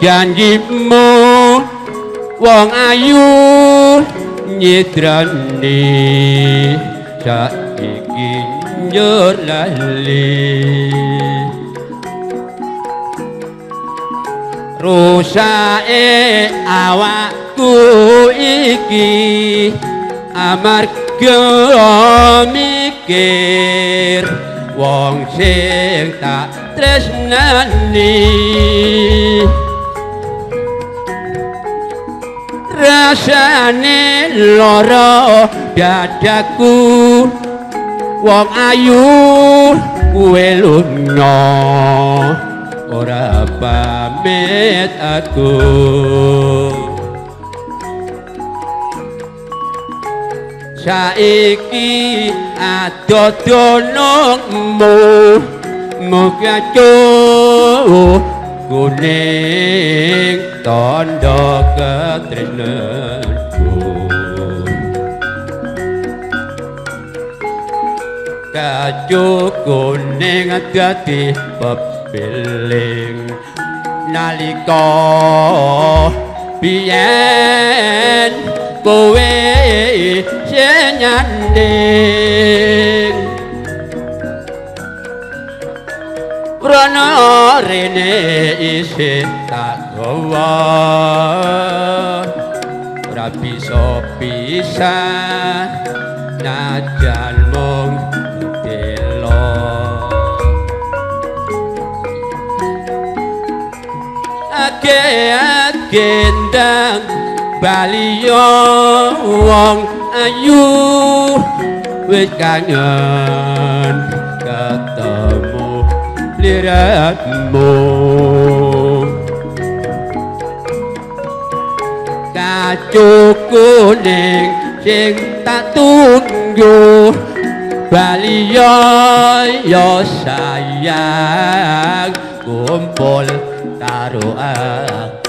janjimu wong ayu nyidrani saiki njur lali. Rusake awakku iki amarga mikir wong sing tak tresnani rasane lara dadaku. Wong ayu kuwe lunga. Ora pamit aku. Saiki adodonongmu mugacu kuning tondo ketrenanku kacu kuning dadi pepiling nalika biyen kowe senyanding Rono rene isih tak gawa ora bisa pisah najan mung delo age agendang baliyo wong ayu wis kangen liratmu. Kacu kuning sing tak tunggu baliyo yo sayang kumpul karo aku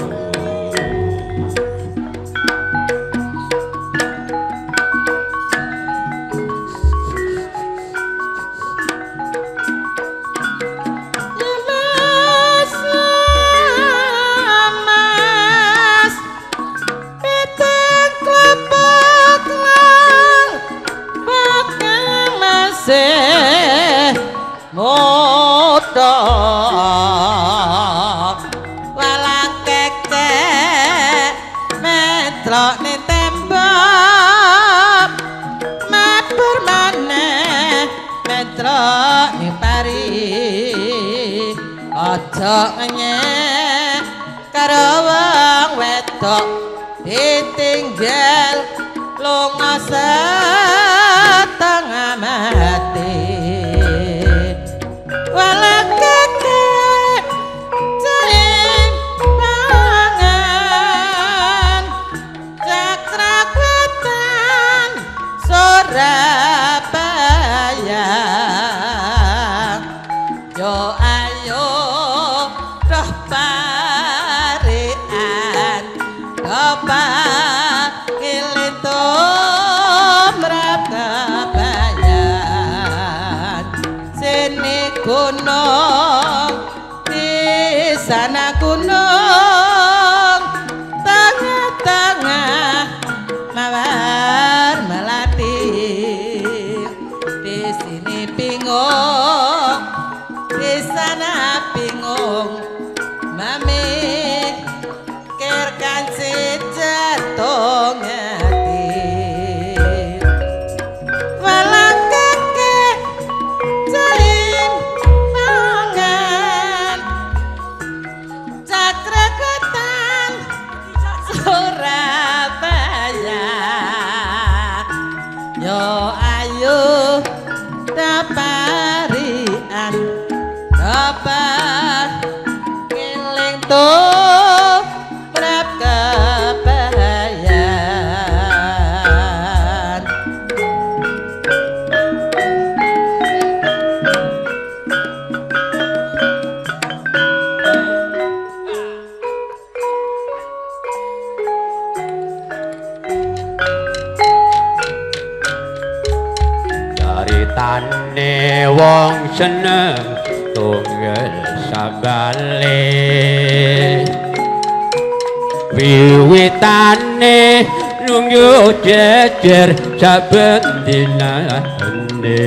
jejer saben dinane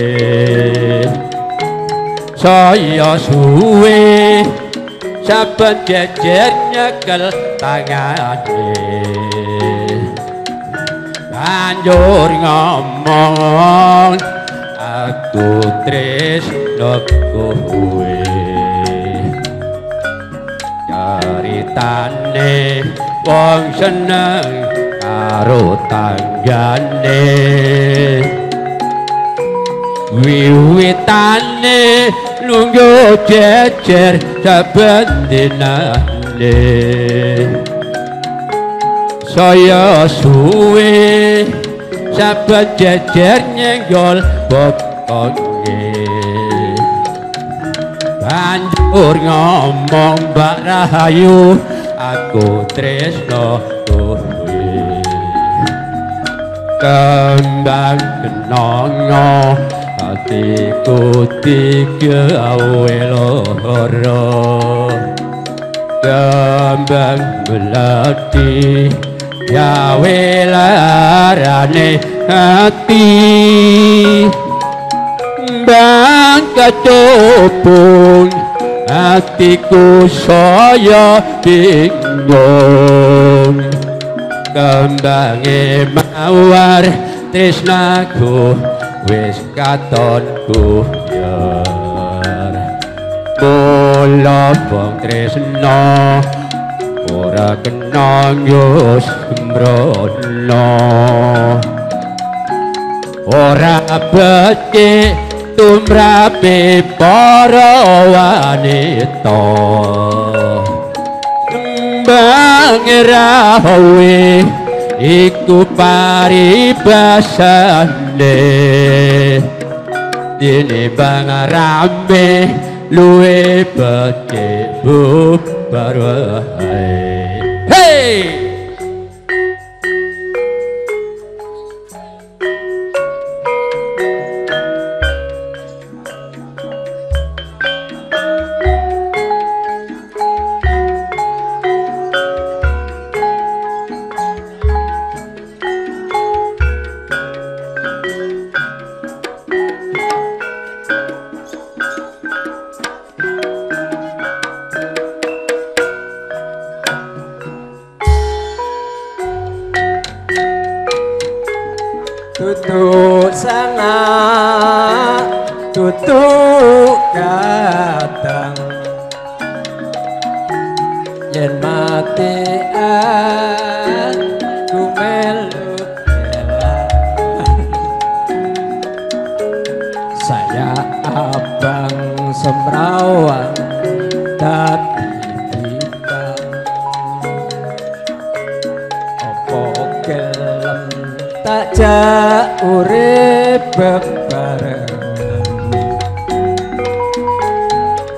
saya suwe saben jejer nyekel tangane. Banjur ngomong aku tresno kowe. Caritane wong seneng karo tanggane wiwitane lungguh jejer saben dinane saya suwe saben jejer nyenggol pokoke banjur ngomong Mbak Rahayu aku tresno kembang kenongo hatiku digawe loro kembang melati gawe larane hati. Bang kecopong hatiku saya bingung. Kembange mawar tresnaku wis katon buyar mula bang tresna ora kenang yo sembrono ora becik tumrape para wanita. Kembang rawe iku paribasane. Dene bang rambe luwe becik bu barwae hey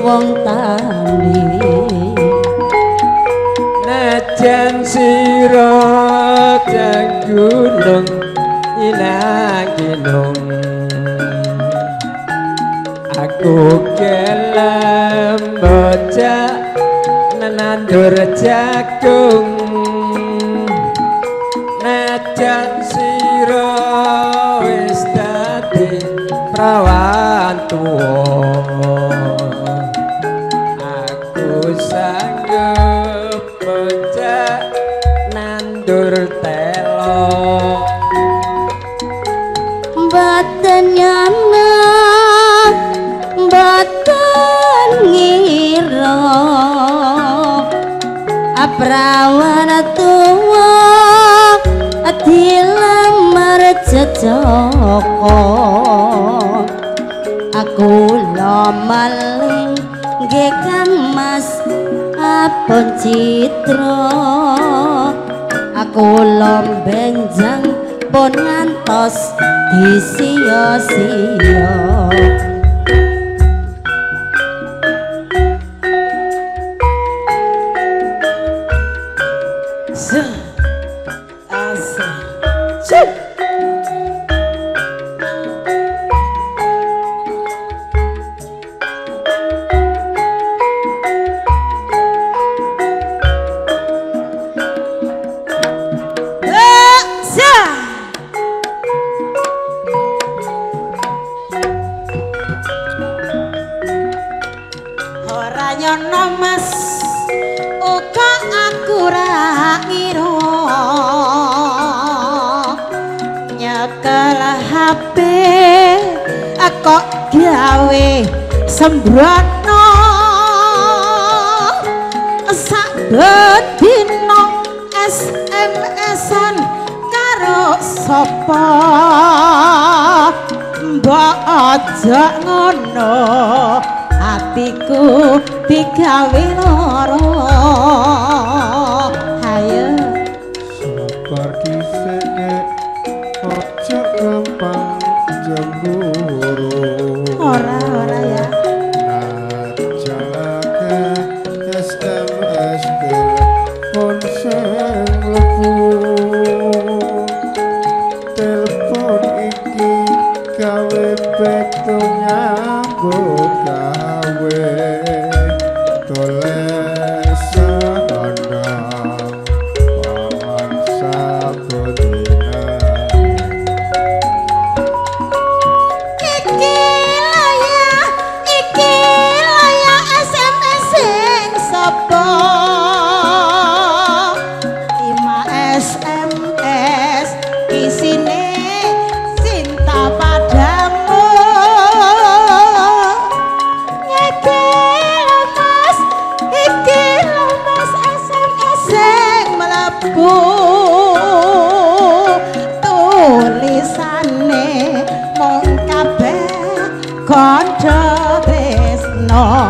wong tani. Najan sira jang gunung inang ginung aku gelem bocah nandur jagung prawan tuwa dilamar jejaka aku lomaling gekan mas apun citra aku lombenjang pun ngantos disiyo-siyo. wis MSN karo sapa? Mbok aja ngono atiku digawe lara Lord.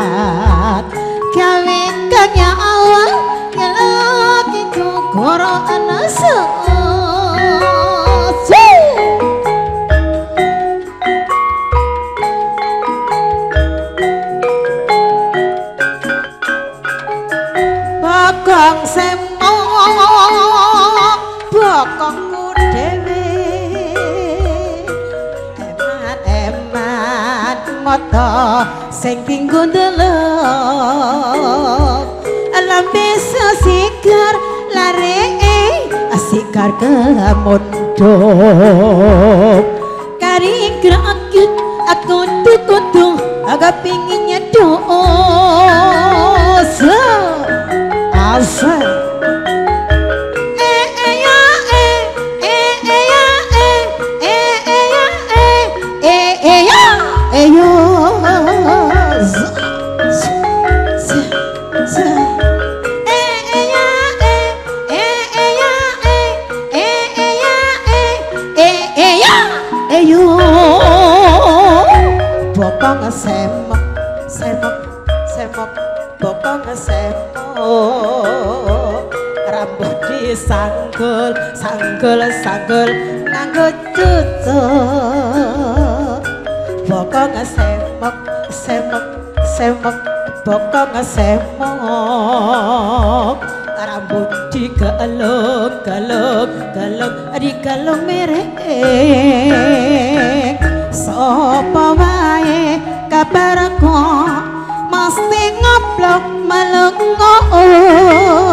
kembang semok bokongku dhewe. Emat-emat mata sing dinggo ndelok. Lambe sesigar lare e, sikar kemundhok kari graget aku tututuh agak pingin 很 kokok ngesemok rambut digelung galung galung digelung mereng sapa wae kabar kok mesti ngoplok melengok.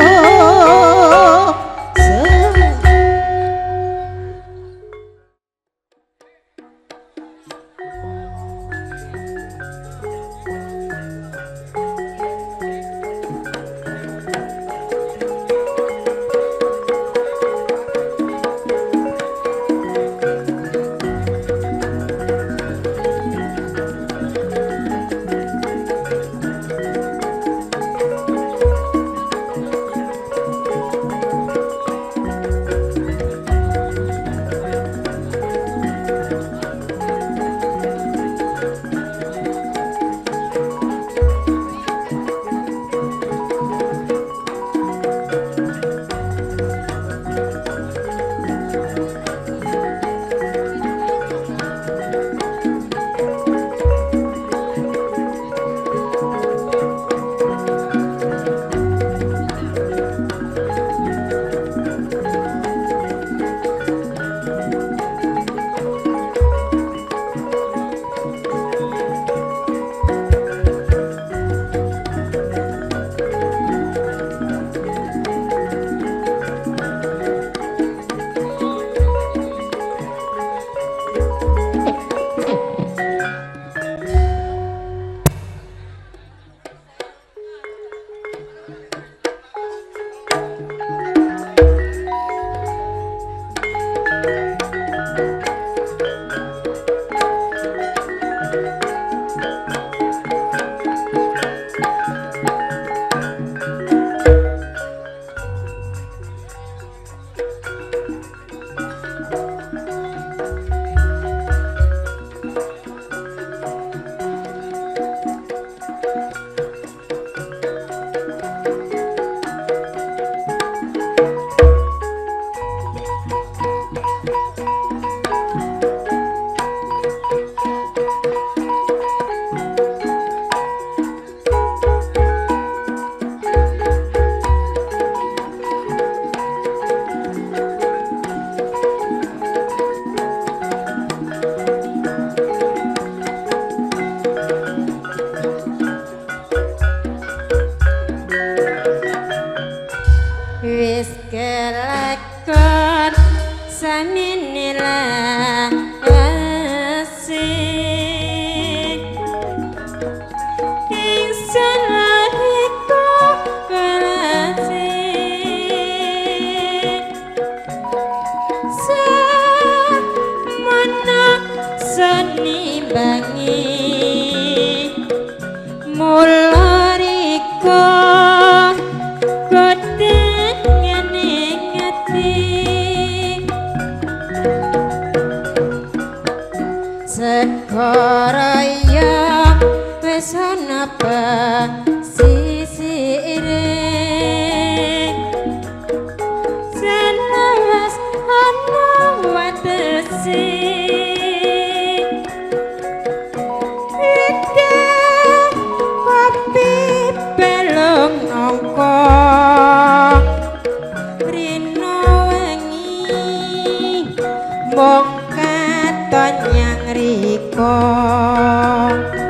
Oh.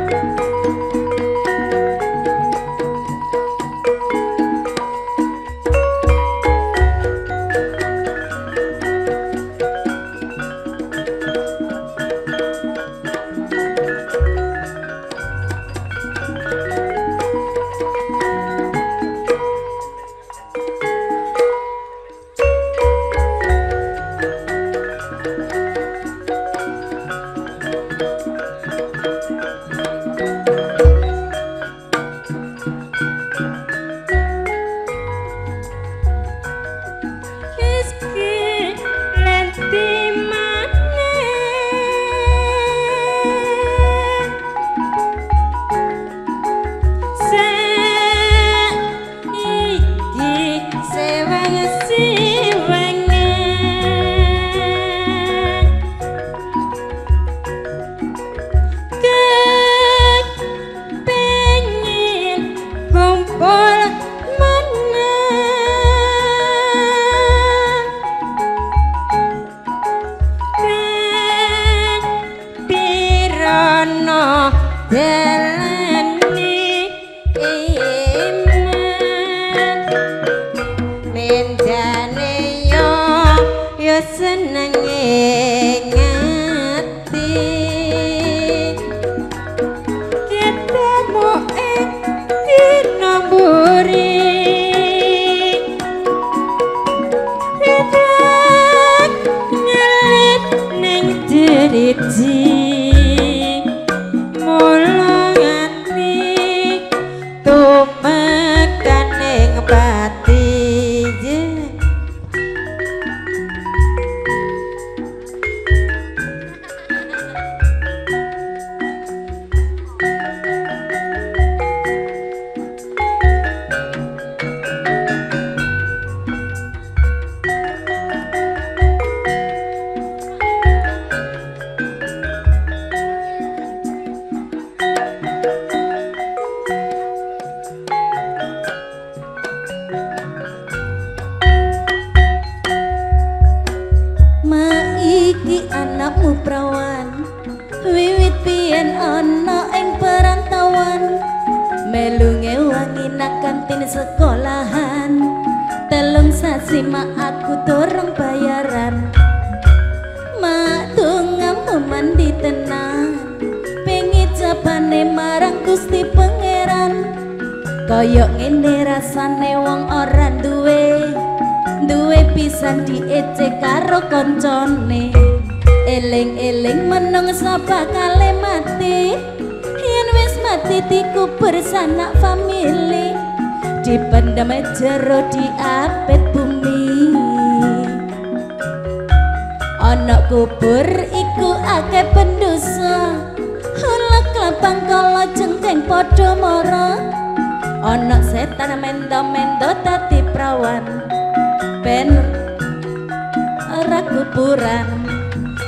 Telung sasi mak aku dorong bayaran. Mak tungamu mandi tenang Pengi jabane marang gusti pangeran. Koyok ngene rasane wong ora duwe. Duwe pisan diece karo koncone. Eling-eling menungso bakal mati. Yen wis mati dikubur sanak famili dipendem jero di apet bumi. Ana kubur iku akeh pendosa. Hulak lapang kala jengkeng padha mara. Ana setan mendo-mendo dadi prawan. Ben ora kuburan.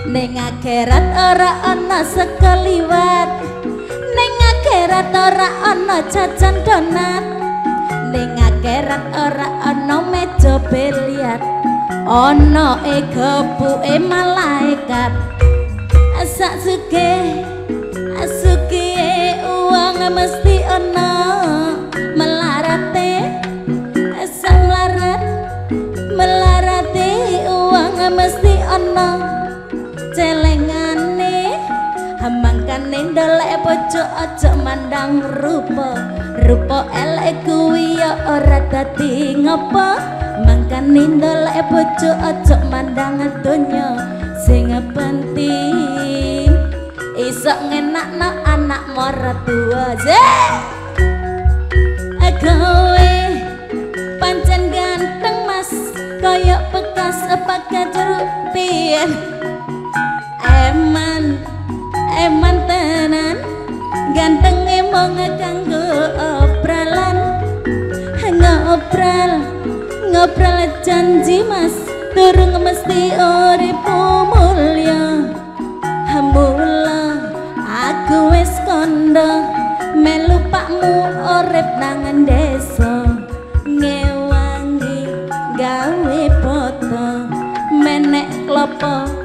Ning akhirat ora ana sekeliwat ning akhirat ora ana jajan donat ning akhirat ora ana meja biliar ana e gepuke malaikat. Sak suge asuke uang mesti ana melarate. Sak melarat melarate uang mesti ana ndelek bojo aja mandang rupa. Rupa elek kuwi ya ora dadi ngopo. Mangkane ndelek bojo aja mandang donya. Sing penting iso ngenakno anak martua zeh! Gawe pancen ganteng mas. Kaya bekas pakai jeruk pian. Eman eman tenan ganteng emang kanggo opralan. Ngopral ngopral janji mas durung mesti uripu mulya mula aku wis kondo melu pakmu urip nang desa. Ngewangi gawe foto menek klopo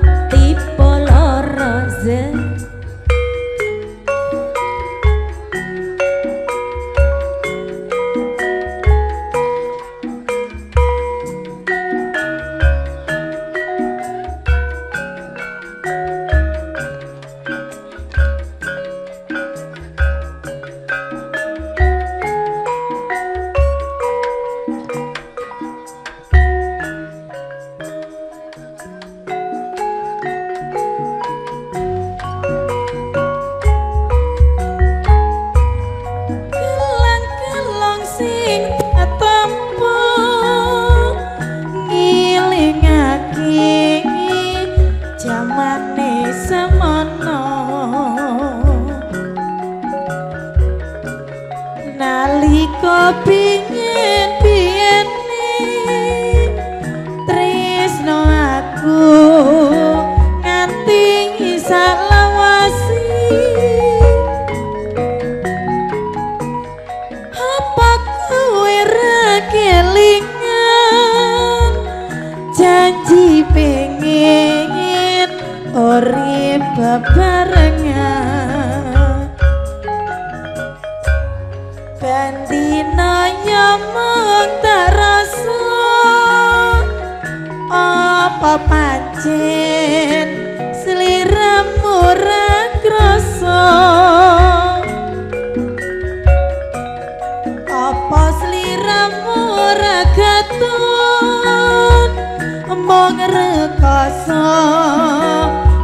mong rekoso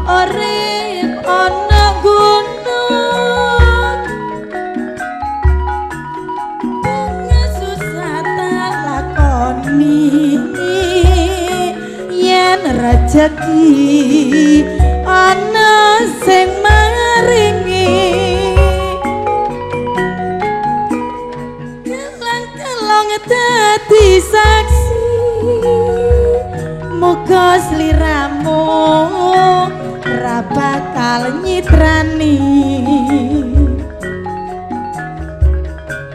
urip ana gunung. Susah tak lakoni. Yen rejeki ana sing maringi. Kelong-kelong dadi saksi sliramu ra bakal nyitrani.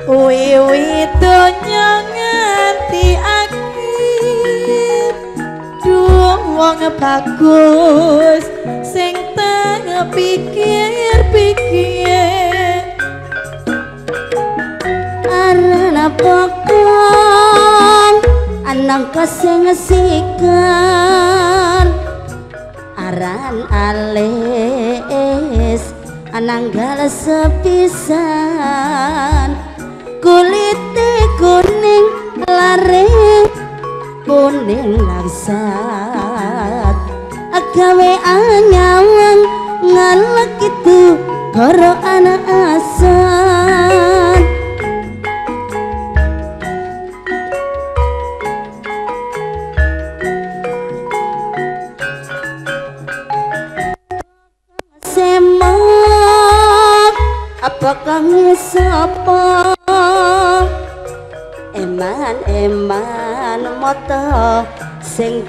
Wiwi donya nganti akhir Duh wong bagus Sing teng pikir-pikir. Arana pokong Anang kasing sikan Aran alis Ananggal sepisan. Kulite kuning lare Kuning langsat. Agawe anyawang Ngalek itu Koro anak asan ngesapa Eman eman moto sing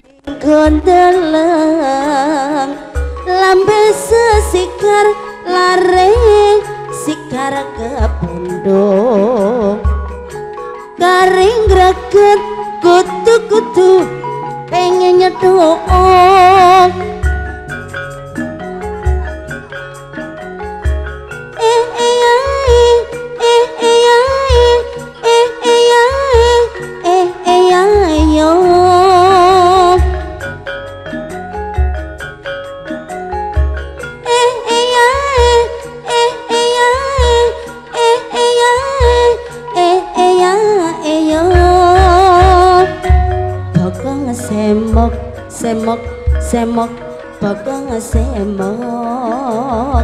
Semok, semok, bokong semok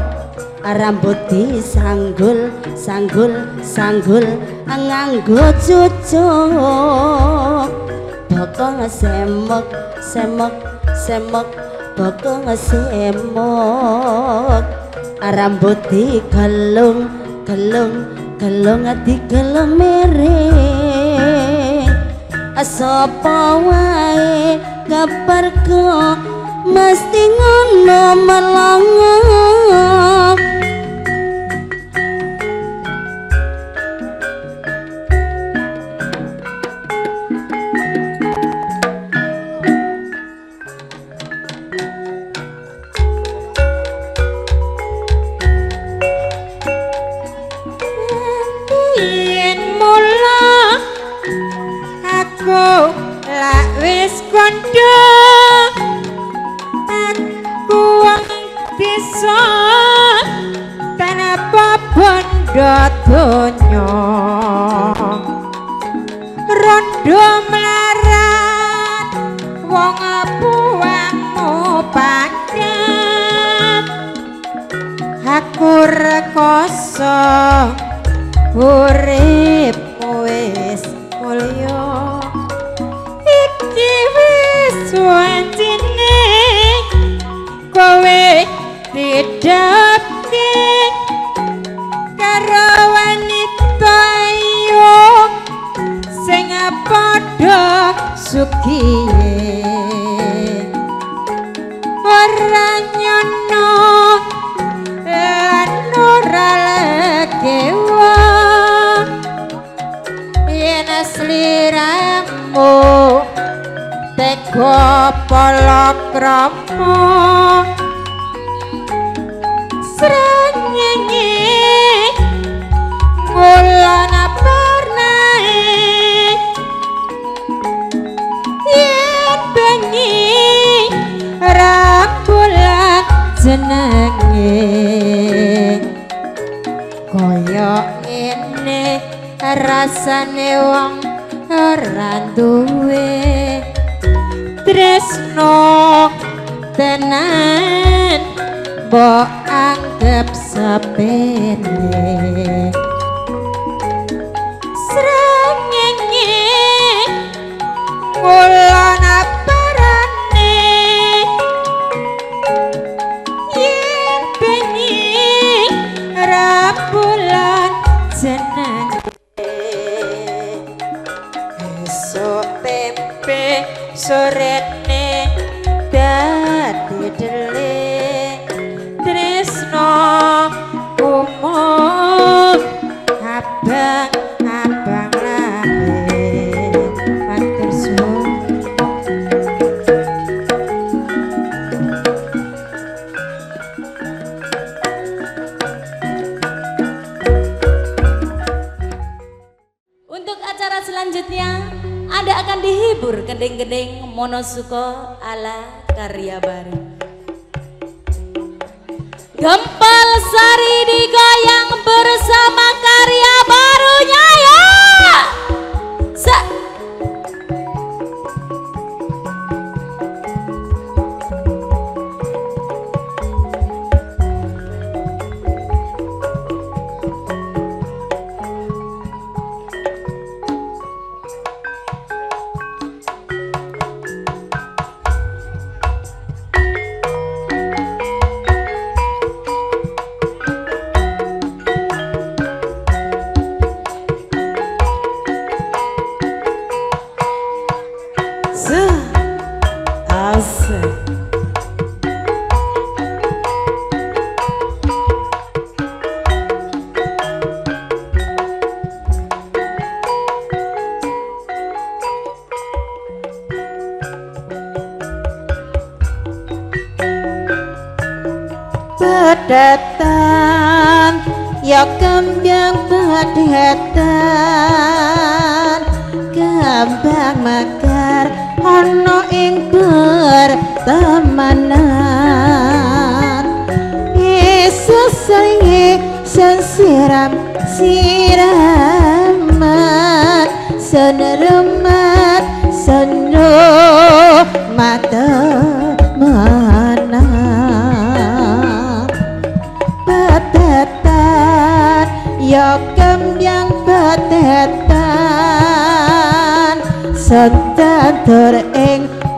rambut disanggul sanggul sanggul nganggo cucuk. Bokong semok semok semok bokong semok rambut digelung gelung gelung digelung miring sapa wae kabarga mesti ngono melongo aku rekoso urip wis mulya. Iki wis wancine kowe didapke karo wanita ayu sing padha sugiye palakrama srenyenyi wulan aparna yen bengi rambulan jenenge. Kaya ngene rasane wong ora duwe. tresno tenan mbok anggap sepele. suka ala karya baru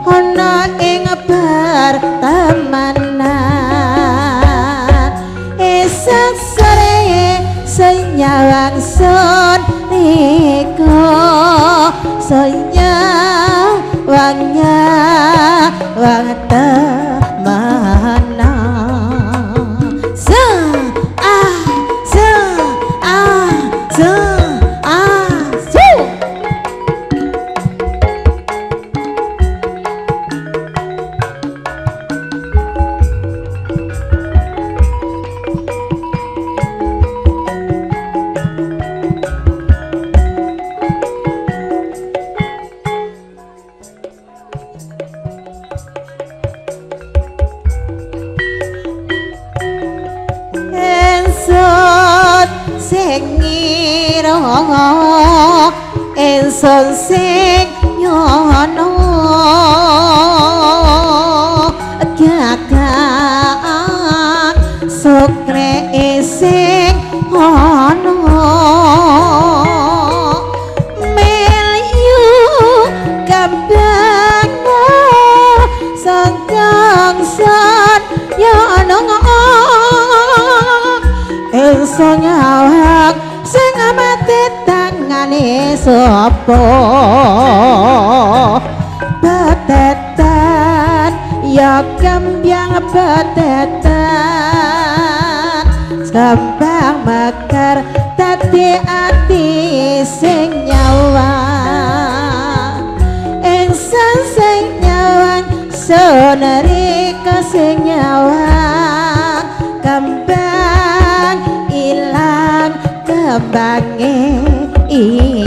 ana ing bar tamanan. Esak sore senyawang sun niko senyawangnya wangetan ya nong esok nyawak sing mati tangane sapa? Betetan ya kembang betetan sekembang mekar tadi ati sing nyawak. Esok sing nyawak sonar bangi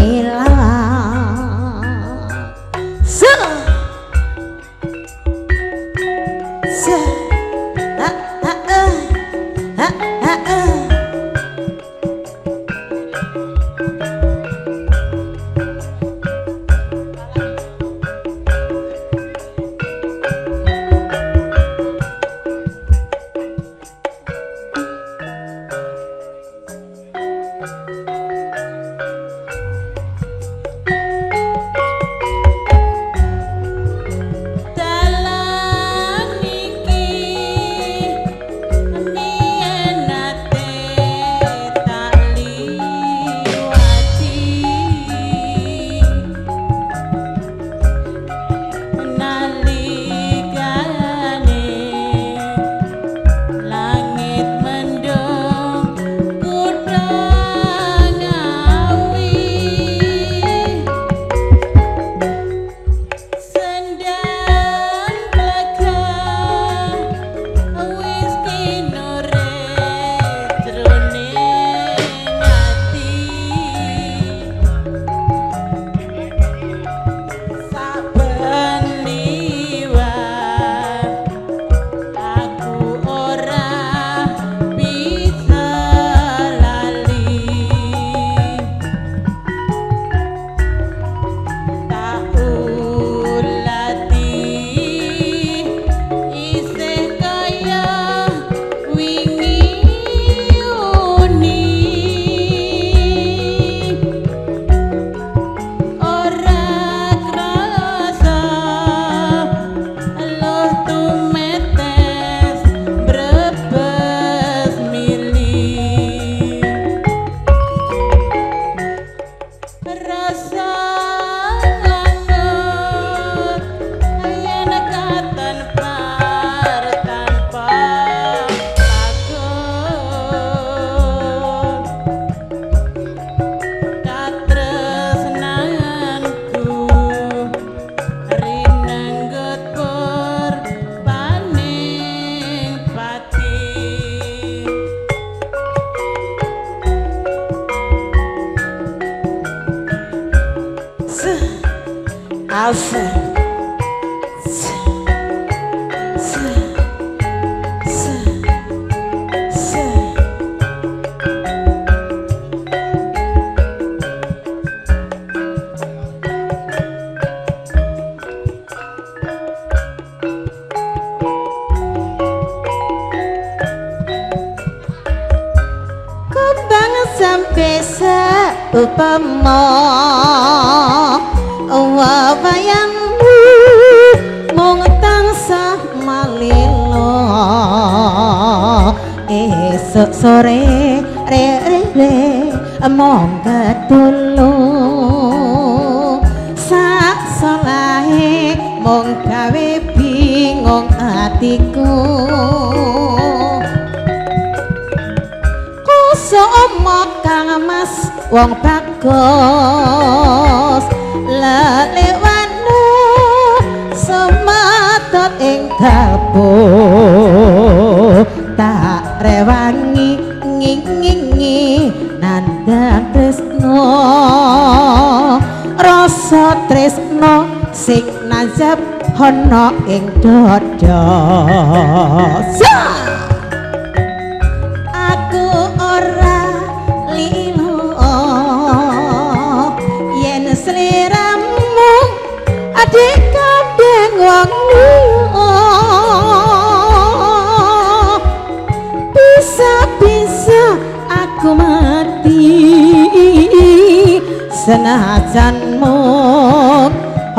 raza. Mong gawe bingung atiku. Kusomo kang mas wong bagus. Lelewanu sematot ing kalbu. Tak rewangi ngingingi nandang tresno. Rasa tresno sing najab ana ing dada aku ora lilo. Yen sliramu adik kadang wong bisa-bisa aku mati senajanmu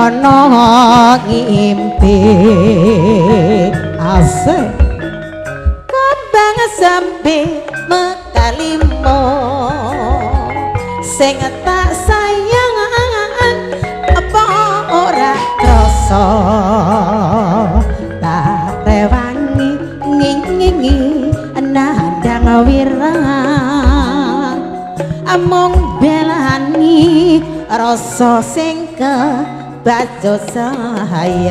ana ngimpi asik kembang sampe mekalimo sing tak sayang apa ora krasa? Tak rewangi ngingingi nandang wirang among belani rasa sing kebajo sayat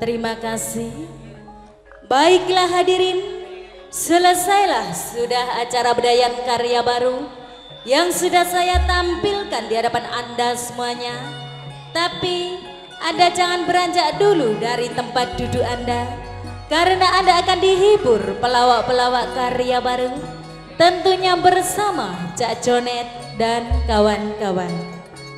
Terima kasih. Baiklah hadirin, selesailah sudah acara bedayan karya baru yang sudah saya tampilkan di hadapan Anda semuanya. Tapi Anda jangan beranjak dulu dari tempat duduk Anda karena Anda akan dihibur pelawak-pelawak karya baru tentunya bersama Cak Jonet dan kawan-kawan.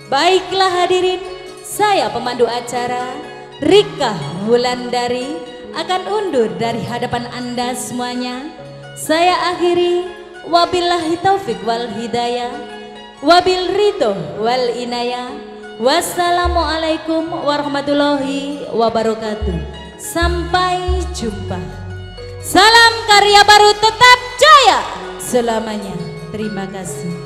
Baiklah hadirin, saya pemandu acara Rika Wulandari akan undur dari hadapan Anda semuanya. Saya akhiri wabillahi taufik wal hidayah wabil ridho wal inayah. Wassalamualaikum warahmatullahi wabarakatuh. Sampai jumpa. Salam karya baru tetap jaya selamanya. Terima kasih.